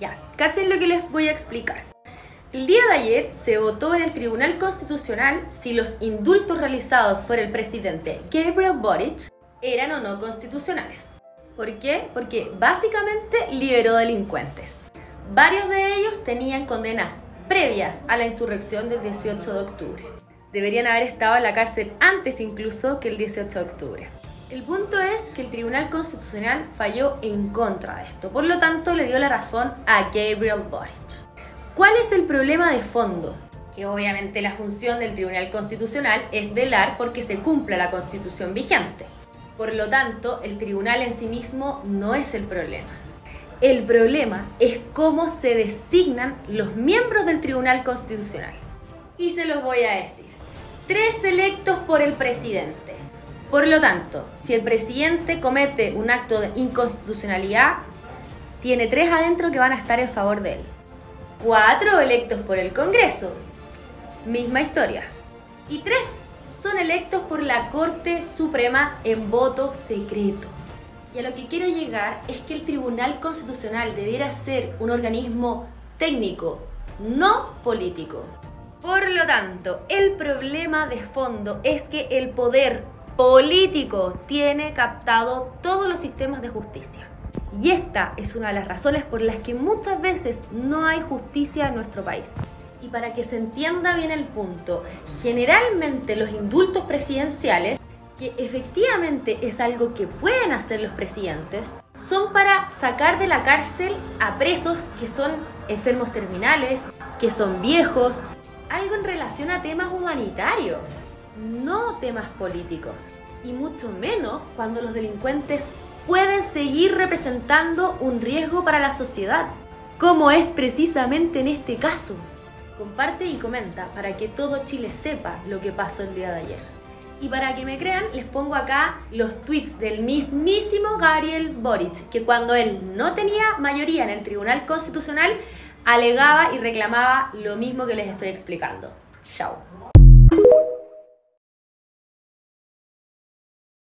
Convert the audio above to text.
Ya, cachen lo que les voy a explicar. El día de ayer se votó en el Tribunal Constitucional si los indultos realizados por el presidente Gabriel Boric eran o no constitucionales. ¿Por qué? Porque básicamente liberó delincuentes. Varios de ellos tenían condenas previas a la insurrección del 18 de octubre. Deberían haber estado en la cárcel antes incluso que el 18 de octubre. El punto es que el Tribunal Constitucional falló en contra de esto, por lo tanto le dio la razón a Gabriel Boric. ¿Cuál es el problema de fondo? Que obviamente la función del Tribunal Constitucional es velar porque se cumpla la constitución vigente. Por lo tanto, el tribunal en sí mismo no es el problema. El problema es cómo se designan los miembros del Tribunal Constitucional. Y se los voy a decir. Tres electos por el presidente. Por lo tanto, si el presidente comete un acto de inconstitucionalidad, tiene tres adentro que van a estar en favor de él. Cuatro electos por el Congreso. Misma historia. Y tres son electos por la Corte Suprema en voto secreto. Y a lo que quiero llegar es que el Tribunal Constitucional debiera ser un organismo técnico, no político. Por lo tanto, el problema de fondo es que el poder político tiene captado todos los sistemas de justicia. Y esta es una de las razones por las que muchas veces no hay justicia en nuestro país. Y para que se entienda bien el punto, generalmente los indultos presidenciales, que efectivamente es algo que pueden hacer los presidentes, son para sacar de la cárcel a presos que son enfermos terminales, que son viejos, algo en relación a temas humanitarios, no temas políticos. Y mucho menos cuando los delincuentes pueden seguir representando un riesgo para la sociedad, como es precisamente en este caso. Comparte y comenta para que todo Chile sepa lo que pasó el día de ayer. Y para que me crean, les pongo acá los tweets del mismísimo Gabriel Boric, que cuando él no tenía mayoría en el Tribunal Constitucional, alegaba y reclamaba lo mismo que les estoy explicando. Chao.